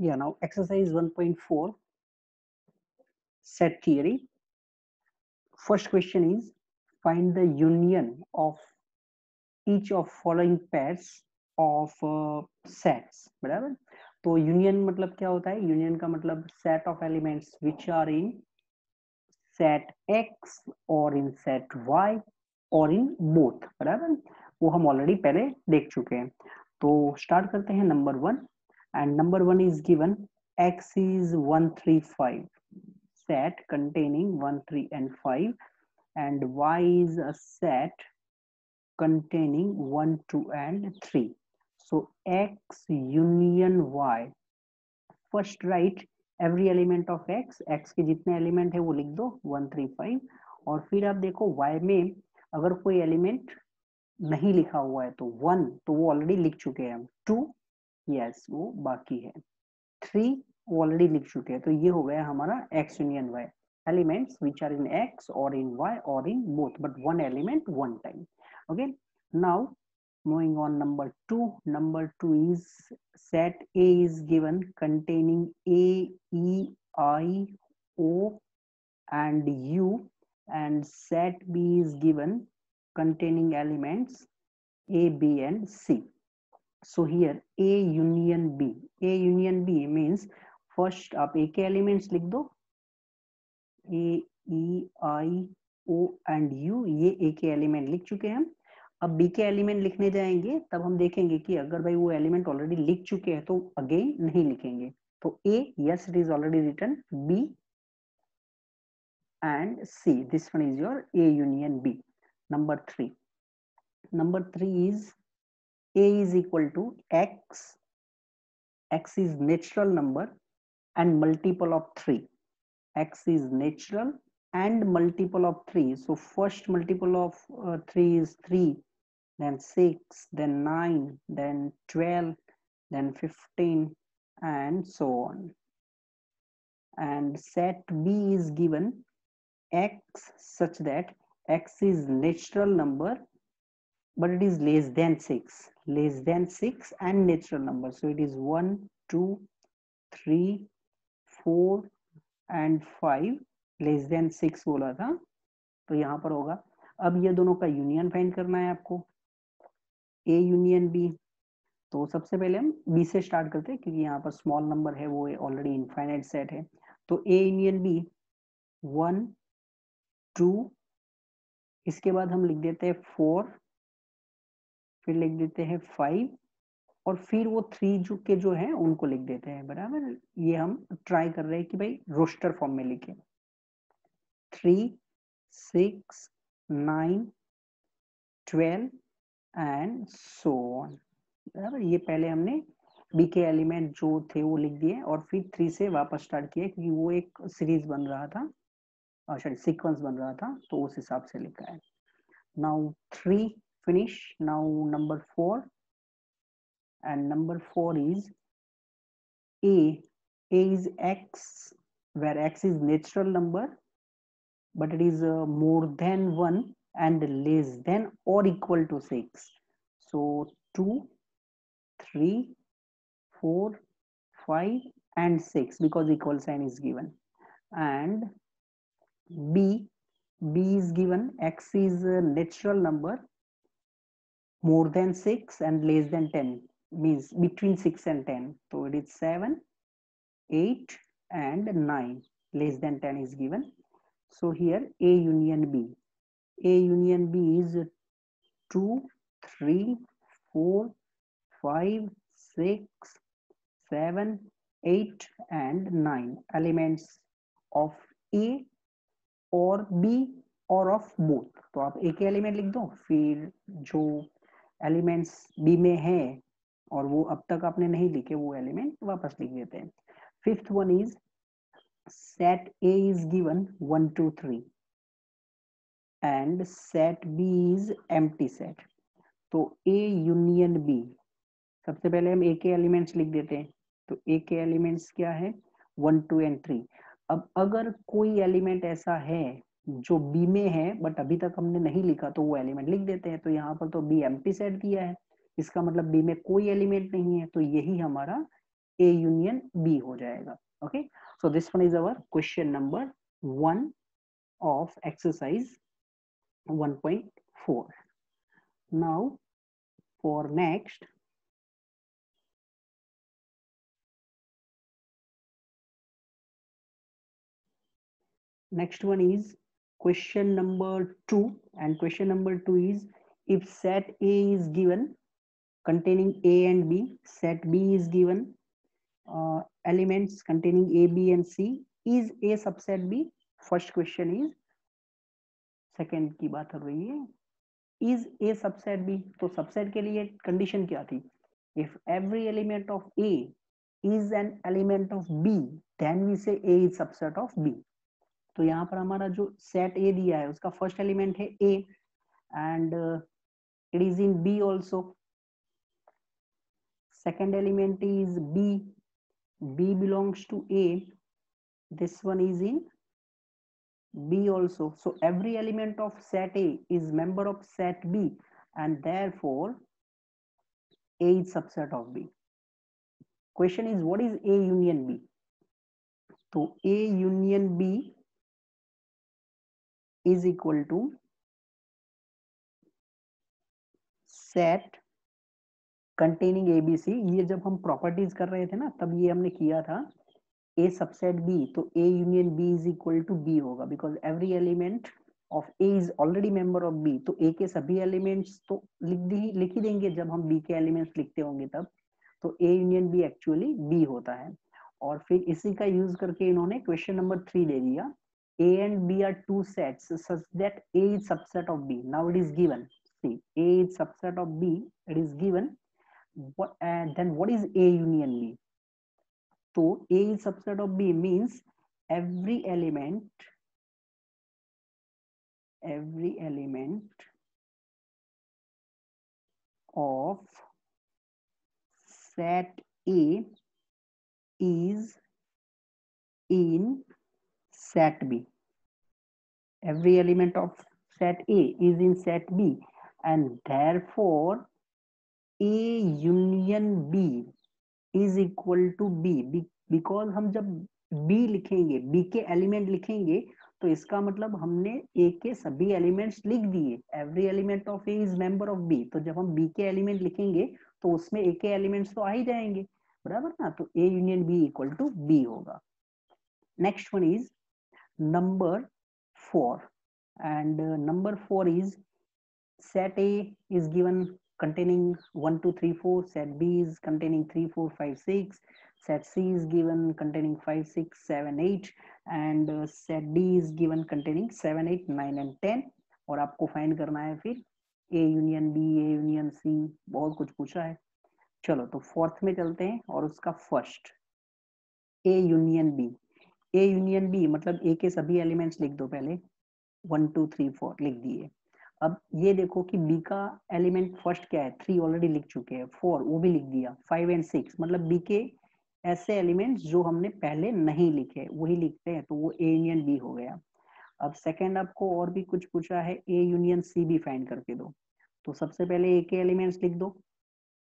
Yeah, now exercise 1.4 set theory. First question is find the union of each of following pairs of uh, sets बराबर? तो union मतलब क्या होता है? Union का मतलब set of elements which are in set X और in set Y और इन बोथ बराबर? वो हम ऑलरेडी पहले देख चुके हैं। तो स्टार्ट करते हैं number one and number one is given x is 1 3 5 set containing 1 3 and 5 and y is a set containing 1 2 and 3 so x union y first write every element of x x के जितने element है वो लिख दो 1 3 5 और फिर आप देखो y में अगर कोई एलिमेंट नहीं लिखा हुआ है तो वन तो वो ऑलरेडी लिख चुके हैं हम टू यस वो बाकी है थ्री ऑलरेडी लिख चुके हैं तो ये हो गया हमारा X union Y elements which are in x or in y or in both but one element one time okay now moving on number two number two is set a is given containing a e i o and u and set b is given containing elements a b and c so here a union b a union b means first आप a के elements लिख दो a e i o and u ये a के element लिख चुके हैं अब b के एलिमेंट लिखने जाएँगे तब हम देखेंगे कि अगर भाई वो एलिमेंट ऑलरेडी लिख चुके हैं तो अगेन नहीं लिखेंगे तो a yes it is already written b and c this one is your a union b number 3 number 3 is a is equal to x. X is natural number and multiple of 3 x is natural and multiple of 3 so first multiple of uh, 3 is 3 then 6 then 9 then 12 then 15 and so on. And set b is given x such that x is natural number but it is less than 6 less than 6 and natural number. So it is 1 2 3 4 and five less than six बोला था। तो यहाँ पर होगा। अब ये दोनों का यूनियन फाइंड करना है आपको। ए यूनियन बी तो सबसे पहले हम बी से स्टार्ट करते हैं, क्योंकि यहाँ पर स्मॉल नंबर है, वो ऑलरेडी इनफाइनाइट सेट है। तो A union B one two इसके बाद हम लिख देते हैं फोर फिर लिख देते हैं फाइव और फिर वो थ्री जो के जो है, उनको लिख देते हैं, बराबर? ये हम ट्राई कर रहे हैं कि भाई रोस्टर फॉर्म में लिखे। Three six nine twelve and so on बराबर? ये पहले हमने बी के एलिमेंट जो थे, वो लिख दिए, और फिर थ्री से वापस स्टार्ट किया क्योंकि वो एक सीरीज़ बन रहा था। सॉरी सीक्वेंस बन रहा था तो उस हिसाब से लिखा है। Now three finish. Now number four. And number four is a. A is x where x is natural number but it is uh, more than 1 and less than or equal to 6 so two, three, four, five, and 6 because equal sign is given. And b b is given. X is a natural number more than 6 and less than 10 means between 6 and 10 so it is 7 8 and 9 less than 10 is given so here a union b a union b is 2 3 4 5 6 7 8 and 9 elements of a और b और of both तो आप एक element लिख दो फिर जो elements B में है और वो अब तक आपने नहीं लिखे, वो एलिमेंट वापस लिख देते हैं। Fifth one is set A is given one two three and set B is empty set तो ए यूनियन बी सबसे पहले हम ए के एलिमेंट्स लिख देते हैं। तो ए के एलिमेंट्स क्या है? वन टू एंड थ्री अब अगर कोई एलिमेंट ऐसा है जो बी में है बट अभी तक हमने नहीं लिखा तो वो एलिमेंट लिख देते हैं। तो यहाँ पर तो बी एम्प्टी सेट दिया है। इसका मतलब बी में कोई एलिमेंट नहीं है तो यही हमारा ए यूनियन बी हो जाएगा। Okay so this one is our question number one of exercise 1.4 now, for next next one is question number two and question number two is if set a is given containing a and b set b is given uh, elements containing a b and c is a subset b first question is second की बात हो रही है is a subset b तो subset के लिए condition क्या थी if every element of a is an element of b then we say a is subset of b तो यहाँ पर हमारा जो सेट ए दिया है, उसका फ़र्स्ट एलिमेंट है A and it is in B also second element is B B belongs to A this one is in B also so every element of set A is member of set B and therefore A is subset of B question is what is A union B तो A union B is equal to set containing A B C ये जब हम properties कर रहे थे ना, तब ये हमने किया था ए सबसेट बी तो A union B is equal to B होगा because every element of A is already member of B तो ए के सभी एलिमेंट्स तो लिख दी, लिख ही देंगे जब हम बी के एलिमेंट्स लिखते होंगे तब तो A union B actually B होता है। और फिर इसी का यूज़ करके इन्होंने क्वेश्चन नंबर थ्री दे दिया। A and B are two sets such that A is subset of B. Now it is given. See, A is subset of B. It is given. What and then what is A union B? So A is subset of B means every element, every element of set A is in set b. Every element of set a is in set b and therefore, a union b is equal to b. Because हम जब b लिखेंगे, b के element लिखेंगे तो इसका मतलब हमने a के सभी एलिमेंट्स लिख दिए। Every element of a is member of b. तो जब हम b के एलिमेंट लिखेंगे तो उसमें a के एलिमेंट्स तो आ ही जाएँगे। बराबर ना? तो a union b equal to b होगा। Next one is number four and uh, number 4 is set a is given containing 1 2 3 4 set b is containing 3 4 5 6 set c is given containing 5 6 7 8 and uh, set d is given containing 7 8 9 and 10 और आपको find करना है फिर a union b a union c बहुत कुछ पूछा है चलो तो फोर्थ में चलते हैं और उसका first a union b a union B मतलब ए के सभी एलिमेंट्स लिख दो पहले। वन टू थ्री फोर लिख दिए। अब ये देखो कि बी का एलिमेंट फ़र्स्ट क्या है? थ्री ऑलरेडी लिख चुके हैं। फोर वो भी लिख दिया। फाइव एंड सिक्स मतलब बी के ऐसे एलिमेंट्स जो हमने पहले नहीं लिखे, वही लिखते हैं तो वो ए यूनियन बी हो गया। अब सेकंड आपको और भी कुछ पूछा है? ए यूनियन सी भी फाइंड करके दो। तो सबसे पहले ए के एलिमेंट्स लिख दो।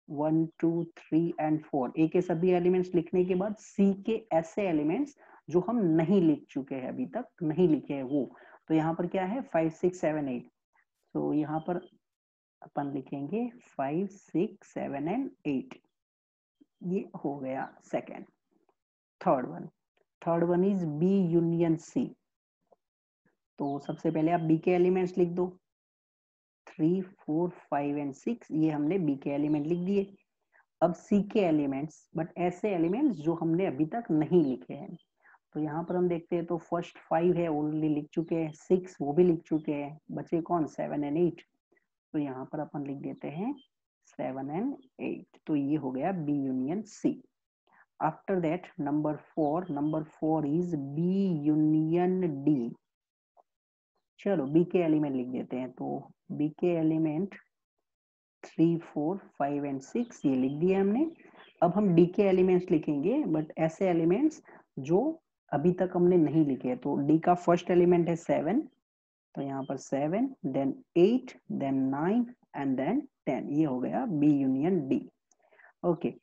One two three and four A के सभी एलिमेंट्स लिखने के बाद सी के ऐसे एलिमेंट्स जो हम नहीं लिख चुके हैं अभी तक, नहीं लिखे हैं वो। तो यहाँ पर क्या है? फाइव सिक्स सेवन एट तो यहाँ पर अपन लिखेंगे five six seven and eight ये हो गया second third one third one is B union C तो सबसे पहले आप बी के एलिमेंट्स लिख दो। Three four five and six ये हमने बी के एलिमेंट लिख दिए। अब सी के एलिमेंट्स बट ऐसे एलिमेंट्स जो हमने अभी तक नहीं लिखे हैं। तो यहाँ पर हम देखते हैं तो फ़र्स्ट फाइव है ओनली लिख चुके हैं सिक्स वो भी लिख चुके हैं। बचे कौन? सेवन एंड एट तो यहाँ पर अपन लिख देते हैं सेवन एंड एट तो ये हो गया B union C after that number four number four is B union D चलो बी के एलिमेंट लिख देते हैं तो बी के element three four five and six ये लिख दिया हमने। अब हम डी के एलिमेंट्स लिखेंगे बट ऐसे एलिमेंट्स जो अभी तक हमने नहीं लिखे है। तो डी का फ़र्स्ट एलिमेंट है सेवन तो यहाँ पर seven then eight then nine and then ten ये हो गया B union D okay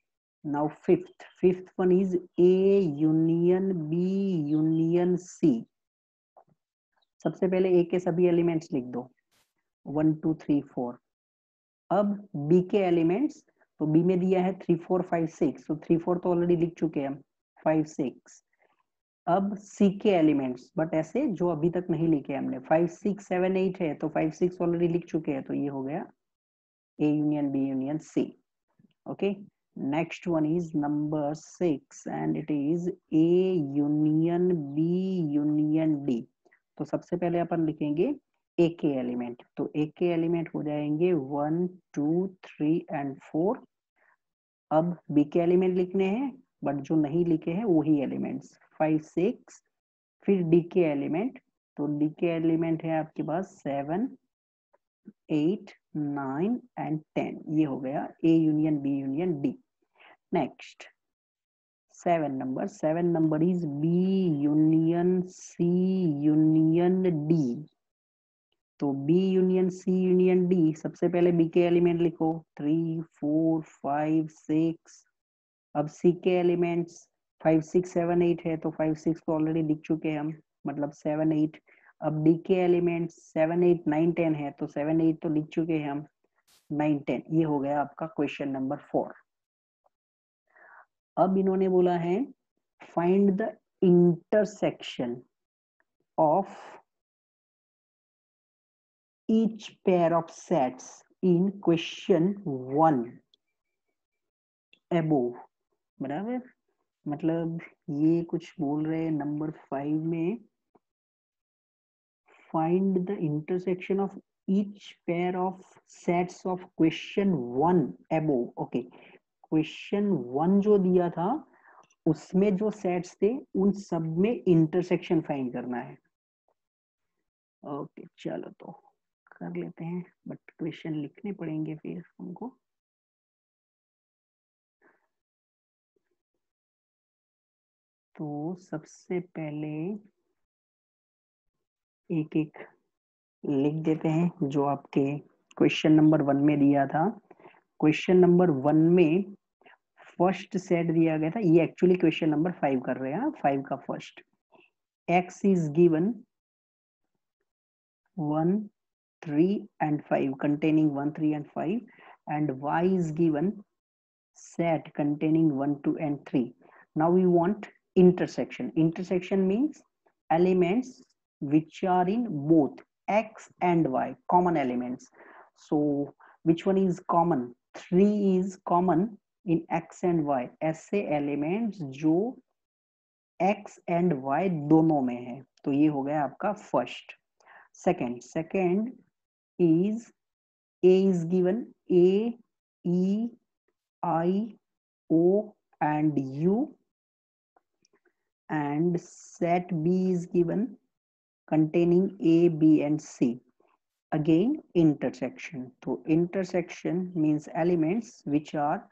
now fifth fifth one is a union b union c सबसे पहले ए के सभी एलिमेंट्स लिख दो। वन टू थ्री फोर अब बी के एलिमेंट्स तो बी में दिया है थ्री फोर फाइव सिक्स तो थ्री फोर तो ऑलरेडी लिख चुके हैं फाइव सिक्स अब सी के एलिमेंट्स बट ऐसे जो अभी तक नहीं लिखे हमने। फाइव सिक्स सेवन एट है तो फाइव सिक्स ऑलरेडी लिख चुके हैं तो ये हो गया A union B union C okay next one is number 6 and it is a union, b union, d. तो सबसे पहले अपन लिखेंगे ए के एलिमेंट तो ए के एलिमेंट हो जाएँगे one two three and four अब बी के एलिमेंट लिखने हैं बट जो नहीं लिखे हैं वही एलिमेंट्स फाइव सिक्स फिर डी के एलिमेंट तो डी के एलिमेंट है आपके पास seven eight nine and ten ये हो गया A union B union D next seven number seven number is B union C union D तो B union C union D सबसे पहले बी के एलिमेंट लिखो. थ्री फोर फाइव सिक्स अब C के elements five six seven eight है तो five six तो ऑलरेडी लिख चुके हैं हम। मतलब सेवन एट अब डी के element seven eight nine ten है तो सेवन एट तो लिख चुके हैं हम। नाइन टेन ये हो गया आपका क्वेश्चन नंबर फोर अब इन्होंने बोला है find the intersection of each pair of sets in question one above बराबर? मतलब ये कुछ बोल रहे हैं नंबर फाइव में find the intersection of each pair of sets of question वन above okay. Question one जो दिया था उसमें जो सेट्स थे उन सब में इंटरसेक्शन फाइंड करना है। ओके okay, चलो तो कर लेते हैं बट क्वेश्चन लिखने पड़ेंगे फिर हमको। तो सबसे पहले एक एक लिख देते हैं जो आपके क्वेश्चन नंबर वन में दिया था। क्वेश्चन नंबर वन में फ़र्स्ट सेट दिया गया था। ये एक्चुअली क्वेश्चन नंबर फाइव कर रहे हैं फाइव का first X is given one three and five containing one three and five and Y is given set containing 1 2 and 3 now we want intersection intersection means elements which are in both x and y common elements so which one is common 3 is common in x and y ऐसे elements जो x and y दोनों में है तो ये हो गया आपका first second second is a is given a e i o and u and set B is given containing A, B and C. Again intersection. So intersection means elements which are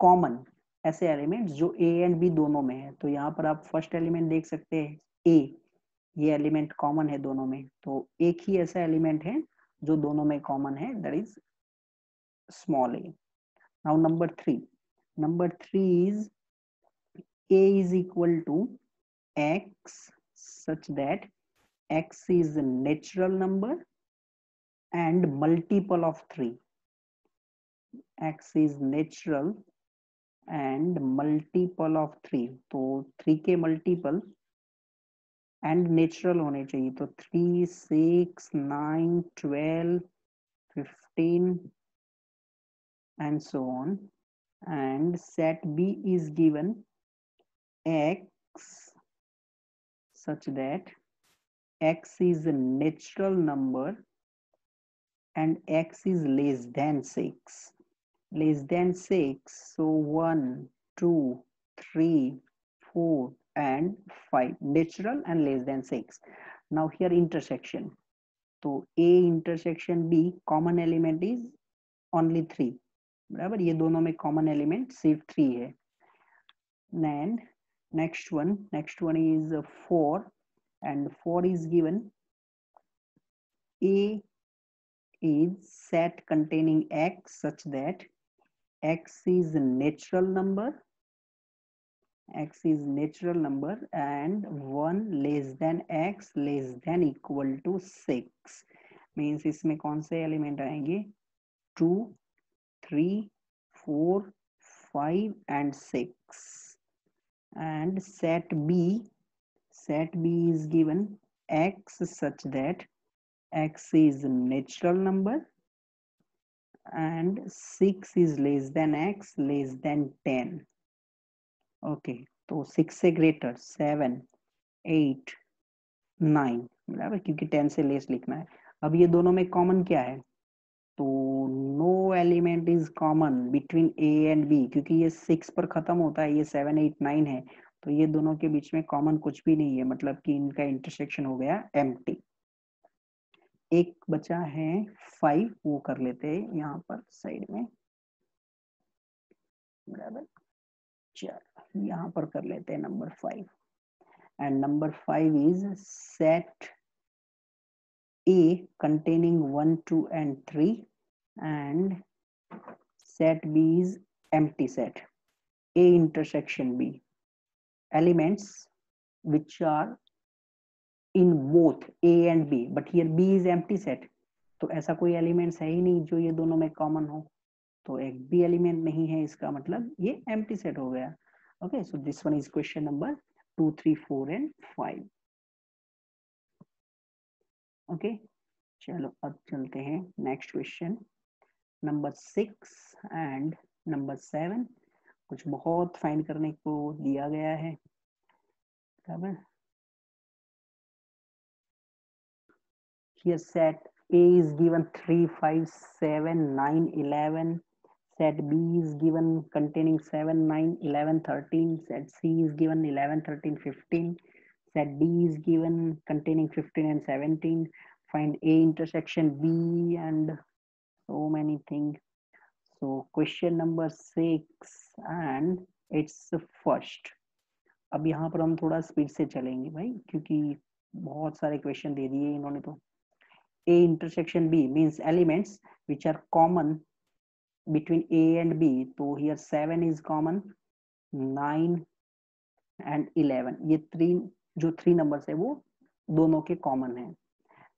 common. ऐसे elements जो A and B दोनों में है तो यहाँ पर आप first element देख सकते हैं ए ये एलिमेंट कॉमन है दोनों में तो एक ही ऐसा एलिमेंट है जो दोनों में कॉमन है that is small A now number three number three is a is equal to x such that x is a natural number and multiple of 3 x is natural and multiple of 3 तो 3 के multiple and natural होने चाहिए तो 3 6 9 12 15 and so on and set b is given x such that x is a natural number and x is less than 6 less than 6 so 1 2 3 4 and 5 natural and less than 6 now here intersection so a intersection b common element is only 3 बराबर ये दोनों में common element सिर्फ three है and next one next one is four and four is given a is set containing x such that x is natural number x is natural number and 1 less than x less than equal to 6 means इसमें कौन से element आएंगे 2 3 4 5 and 6 and set b set b is given x such that x is natural number and 6 is less than x less than 10 okay तो six से greater seven eight nine बराबर क्योंकि ten से less लिखना है अब ये दोनों में कॉमन क्या है तो no element is common between A and B क्योंकि ये सिक्स पर खत्म होता है, ये सेवन एट नाइन है तो ये दोनों के बीच में कॉमन कुछ भी नहीं है मतलब कि इनका इंटरसेक्शन हो गया एम एक बचा है फाइव वो कर लेते हैं यहाँ पर साइड में. बराबर? चलो, यहाँ पर कर लेते हैं number five and number five is set A containing one two and three and set b is empty set. A intersection b. Elements which are in both a and b, but here b is empty set. तो ऐसा कोई elements है ही नहीं जो ये दोनों में common हो। तो एक भी एलिमेंट नहीं है इसका मतलब ये एम्प्टी सेट हो गया। Okay so this one is question number two three four and five okay चलो, अब चलते हैं next question number six and number seven कुछ बहुत फाइंड करने को दिया गया है here set a is given 3 5 7 9 11 set b is given containing 7 9 11 13 set c is given 11 13 15 set d is given containing 15 and 17 find a intersection b and so many things so question number six and it's first अब यहाँ पर हम थोड़ा speed से चलेंगे भाई क्योंकि बहुत सारे क्वेश्चन दे दिए इन्होंने तो A intersection B means elements which are common between A and B. So here 7 is common, 9 and 11. ये three जो three numbers है वो दोनों के common है.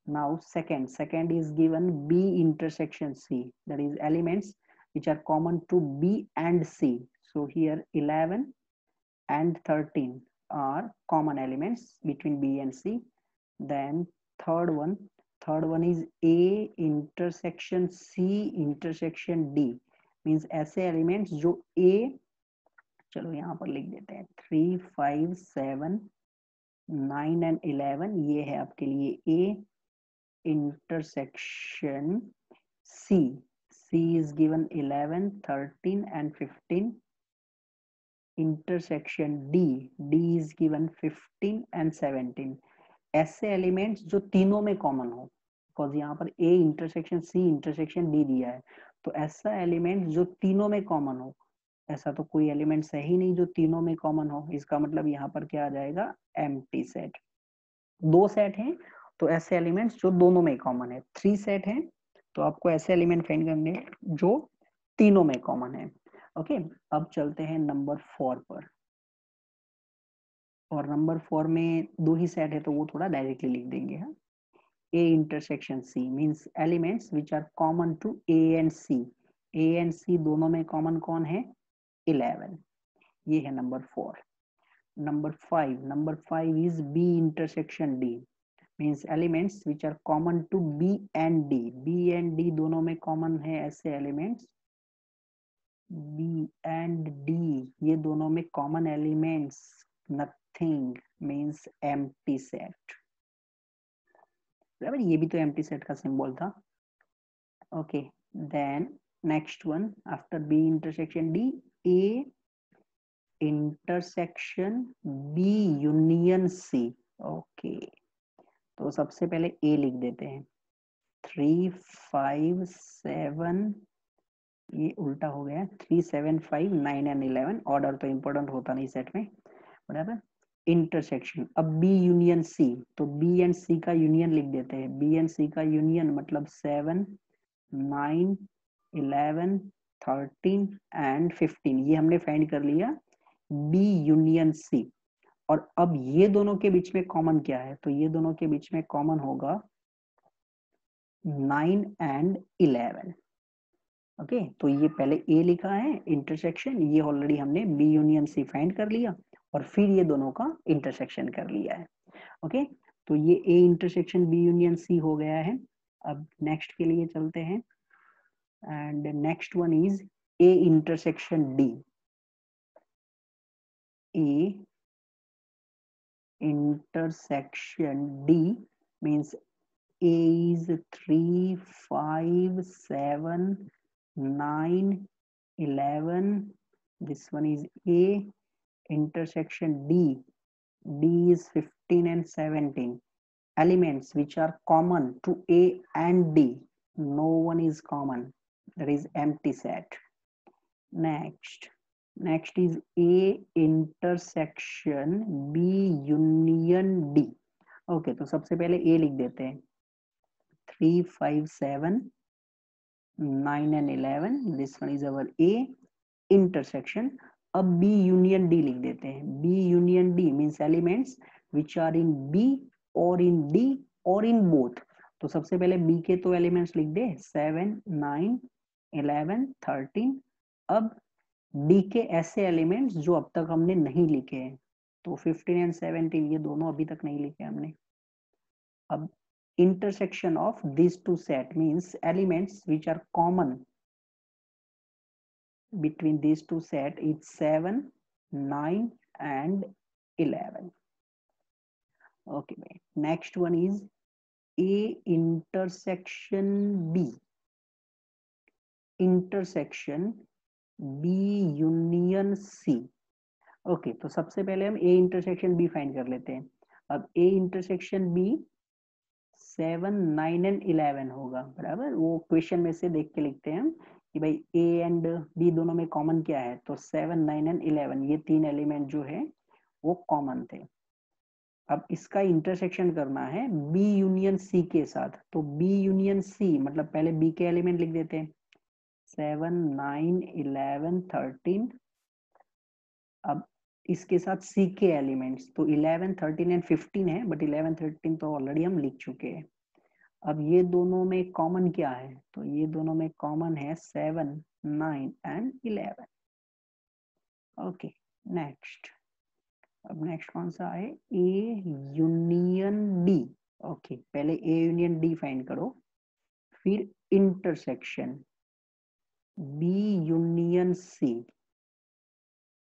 Now second, second is given B intersection C. That is elements which are common to B and C. So here 11 and 13 are common elements between B and C. Then third one third one is A intersection C intersection D means ऐसे elements जो A चलो यहाँ पर लिख देते हैं three five seven nine and eleven ये है आपके लिए A intersection C C is given eleven thirteen and fifteen intersection D D is given fifteen and seventeen ऐसे एलिमेंट्स जो तीनों में कॉमन हो। बिकॉज़ यहाँ पर A intersection C intersection D दिया है। तो ऐसा एलिमेंट जो तीनों में कॉमन हो। ऐसा तो कोई एलिमेंट है ही नहीं जो तीनों में कॉमन हो। इसका मतलब यहाँ पर क्या आ जाएगा? एम सेट दो सेट हैं। तो ऐसे एलिमेंट्स जो दोनों में कॉमन है। थ्री सेट है तो आपको ऐसे एलिमेंट फाइंड करने जो तीनों में कॉमन है। ओके अब चलते हैं नंबर फोर पर। और नंबर फोर में दो ही सेट है तो वो थोड़ा डायरेक्टली लिख देंगे हाँ A intersection C means elements which are common to A and C A and C दोनों में कॉमन कौन है? इलेवन ये है number four number five number five is B intersection D means elements which are common to B and D B and D दोनों में common है ऐसे एलिमेंट्स बी एंड डी ये दोनों में common elements nothing means empty set बराबर, ये भी तो एम टी सेट का सिम्बॉल था. Okay then next one after B intersection D A intersection B union C okay. तो सबसे पहले ए लिख देते हैं। थ्री फाइव सेवन ये उल्टा हो गया। Three seven five nine and eleven order तो इंपॉर्टेंट होता नहीं सेट में। बराबर? इंटरसेक्शन अब बी यूनियन सी तो बी एंड सी का यूनियन लिख देते हैं। बी एंड सी का यूनियन मतलब seven nine eleven thirteen and fifteen ये हमने फाइंड कर लिया बी यूनियन सी और अब ये दोनों के बीच में कॉमन क्या है? तो ये दोनों के बीच में कॉमन होगा नाइन एंड इलेवन ओके तो ये पहले ए लिखा है इंटरसेक्शन ये ऑलरेडी हमने बी यूनियन सी फाइंड कर लिया और फिर ये दोनों का इंटरसेक्शन कर लिया है। ओके तो ये A intersection B union C हो गया है। अब नेक्स्ट के लिए चलते हैं। And next one is A intersection D A intersection D means A is 3, 5, 7, 9, 11. This one is A intersection D. D is 15 and 17. Elements which are common to A and D. No one is common. That is empty set. Next. Next is A intersection B union D okay तो सबसे पहले A लिख देते हैं. Three five seven nine and eleven this one is our A intersection अब B union D लिख देते हैं. B union D means elements which are in B और इन डी और इन बोथ तो सबसे पहले बी के तो एलिमेंट्स लिख दे. सेवन नाइन इलेवन थर्टीन अब डी के ऐसे एलिमेंट्स जो अब तक हमने नहीं लिखे हैं। तो 15 एंड 17 ये दोनों अभी तक नहीं लिखे हमने। अब intersection of this two set means elements which are common between this two set it's seven nine and eleven okay भाई next one is A intersection B intersection B union C okay तो सबसे पहले हम ए intersection B find कर लेते हैं। अब A intersection B seven nine and eleven होगा, बराबर? वो क्वेश्चन में से देख के लिखते हैं कि भाई ए एंड बी दोनों में कॉमन क्या है? तो सेवन नाइन एंड इलेवन ये तीन एलिमेंट जो है, वो कॉमन थे। अब इसका इंटरसेक्शन करना है बी यूनियन सी के साथ। तो बी यूनियन सी मतलब पहले बी के एलिमेंट लिख देते हैं। Seven, nine, eleven, thirteen. अब इसके साथ सी के एलिमेंट्स तो इलेवन, थर्टीन एंड फिफ्टीन है बट इलेवन, थर्टीन तो ऑलरेडी हम लिख चुके हैं। अब ये दोनों में कॉमन क्या है? तो ये दोनों में कॉमन है seven, nine and eleven. Okay next अब नेक्स्ट कौन सा है? ए यूनियन डी ओके पहले ए यूनियन डी फाइंड करो, फिर intersection B union C.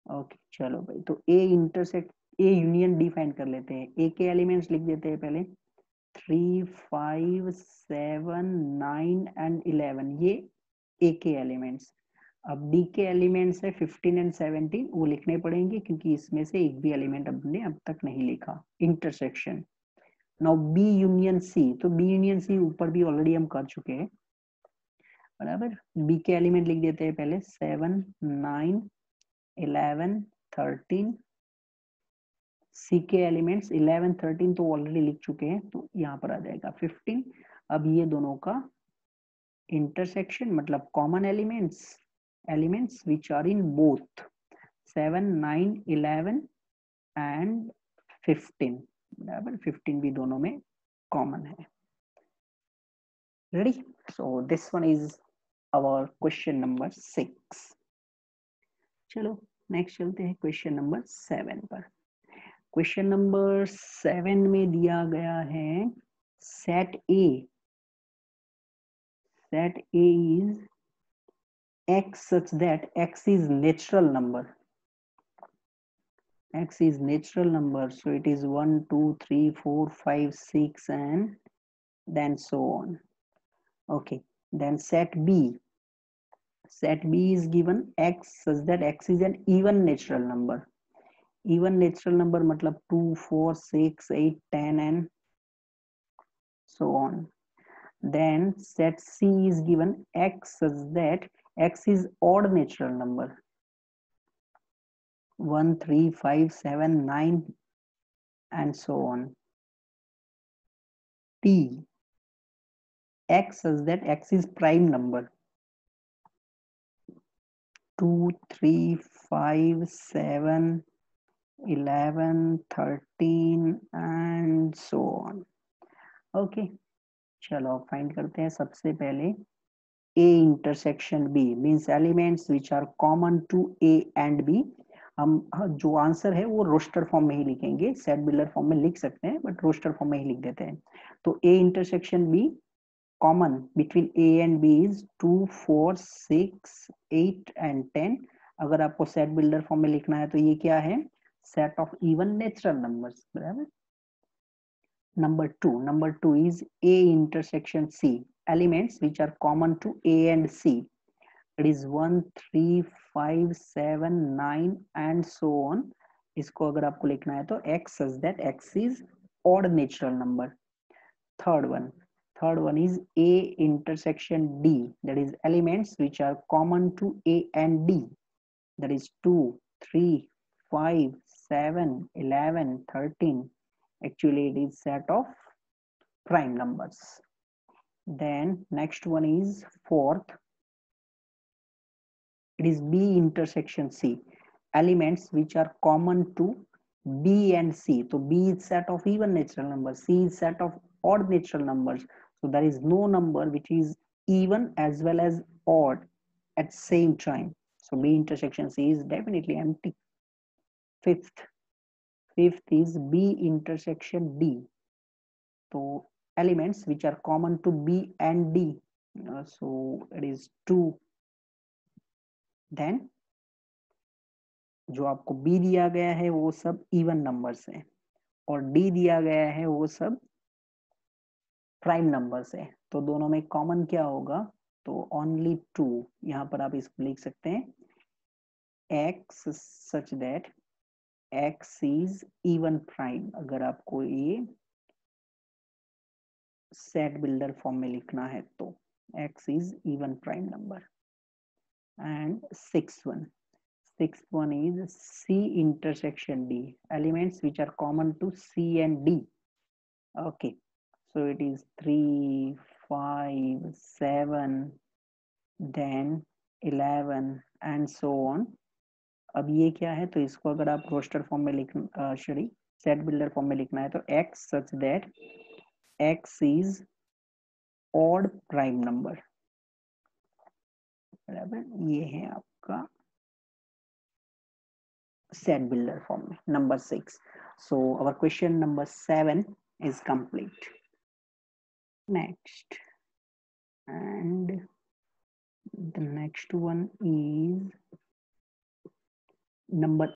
Okay, चलो भाई तो A intersect A union D कर लेते हैं। ए के एलिमेंट्स लिख देते हैं पहले। Three, five, seven, nine and eleven, ये ए के एलिमेंट्स। अब डी के एलिमेंट्स है फिफ्टीन एंड सेवनटीन, वो लिखने पड़ेंगे क्योंकि इसमें से एक भी एलिमेंट हमने अब तक नहीं लिखा। Intersection now B union C तो बी यूनियन सी ऊपर भी ऑलरेडी हम कर चुके हैं। बराबर? बी के एलिमेंट लिख देते हैं पहले seven nine eleven thirteen C के एलिमेंट्स इलेवन थर्टीन तो ऑलरेडी लिख चुके हैं तो यहाँ पर आ जाएगा फिफ्टीन अब ये दोनों का इंटरसेक्शन मतलब common elements elements which are in both seven nine eleven and fifteen बराबर? फिफ्टीन भी दोनों में कॉमन है। Ready? So, this one is our question number six चलो नेक्स्ट चलते हैं क्वेश्चन नंबर सेवन पर क्वेश्चन नंबर सेवन में दिया गया है set A set A is x such that x is natural number x is natural number so it is 1 2 3 4 5 6 and then so on okay then set b. Set b is given x such that x is an even natural number. Even natural number matlab 2 4 6 8 10 and so on. Then set c is given x such that x is odd natural number. 1 3 5 7 9 and so on. T x such that x is prime number. 2 3 5 7 11 13 and so on okay चलो find करते हैं सबसे पहले A intersection B means elements which are common to A and B हम जो answer है वो roster form में ही लिखेंगे। सेट बिल्डर फॉर्म में लिख सकते हैं बट रोस्टर फॉर्म में ही लिख देते हैं। तो A intersection B common between A and B is 2, 4, 6, 8 and 10. अगर आपको सेट बिल्डर फॉर्म में लिखना है तो ये क्या है set of even natural numbers बराबर number two number two is A intersection C elements which are common to A and C it is 1 3 5 7 9 and so on इसको अगर आपको लिखना है तो x such that x is odd natural number third one third one is a intersection d. That is elements which are common to a and d. That is 2 3 5 7 11 13 actually it is set of prime numbers. Then next one is fourth. It is b intersection c. Elements which are common to b and c. So b is set of even natural numbers. C is set of odd natural numbers so there is no number which is even as well as odd at same time. So B intersection C is definitely empty. Fifth, fifth is B intersection D. So elements which are common to B and D. Uh, so it is two. Then जो आपको B दिया गया है वो सब even numbers हैं और D दिया गया है वो सब प्राइम नंबर से तो दोनों में कॉमन क्या होगा? तो ओनली टू यहाँ पर आप इसको लिख सकते हैं। X such that x is even prime अगर आपको ये सेट बिल्डर फॉर्म में लिखना है तो x is even prime number and six one six one is C intersection D elements which are common to C and D okay so it is 3 5 7 then 11 and so on अब ये क्या है तो इसको अगर आप रोस्टर फॉर्म में लिख सॉरी सेट बिल्डर फॉर्म में लिखना है तो x such that x is odd prime number बराबर ये है आपका set builder form number six so our question number seven is complete next. And the next one is number